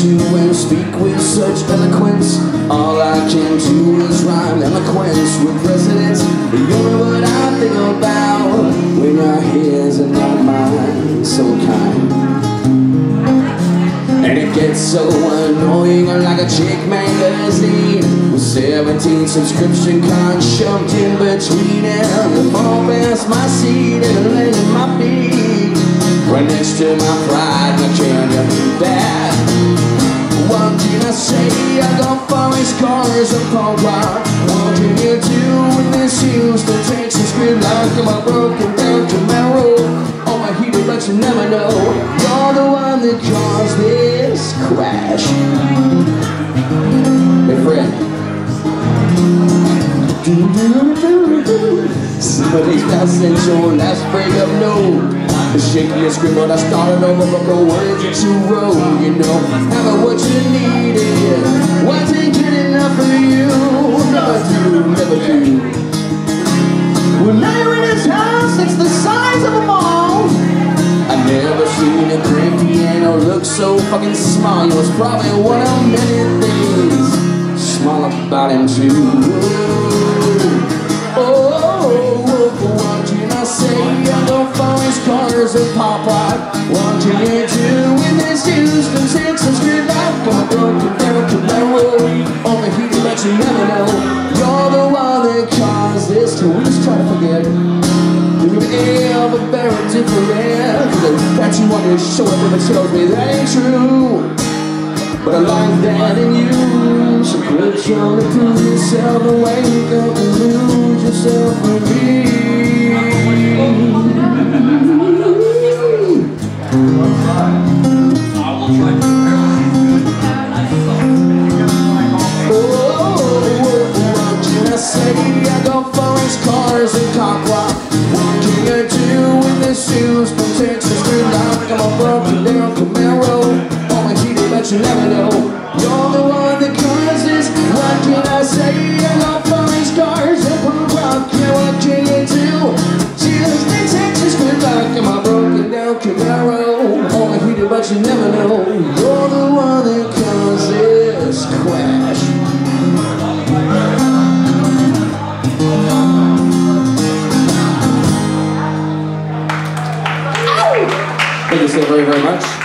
to and speak with such eloquence. All I can do is rhyme eloquence with presidents You know what I think about When your hands are not mine So kind. And it gets so annoying Like a chick magazine. With 17 subscription cards shoved in between And the phone past my seat rock What can you do with this Houston, Texas grid like I'm a broken down Camaro Oh, my heat it, but you never know You're the one that caused this crash Hey, Fred Somebody's sent your last breakup note the shakiest scream when I started over but the words are too row You know, have what you needed seen a grand piano look so fucking small. It was probably one of many things Small about him too. Oh, watching us say? Our goodbyes, cars of pop art Watching you do in this Houston Texas grid life From a broken down Camaro On the heat but you never know. You're the one that caused this Can we just try to forget bear different That you want to show up if it tells me that ain't true. But I like that in you. So quit trying to prove yourself And wake up and lose yourself oh, for me cars and cock rock What can you do? with this shoes from Texas to like I'm a broken down Camaro. Only heated but you never know. You're the one that causes What can I say? I got foreign cars and punk rock Yeah, what can you do? Just in Texas to like broken down Camaro. Only heated but you never know. You're the one that causes crash Thank you so very, very much.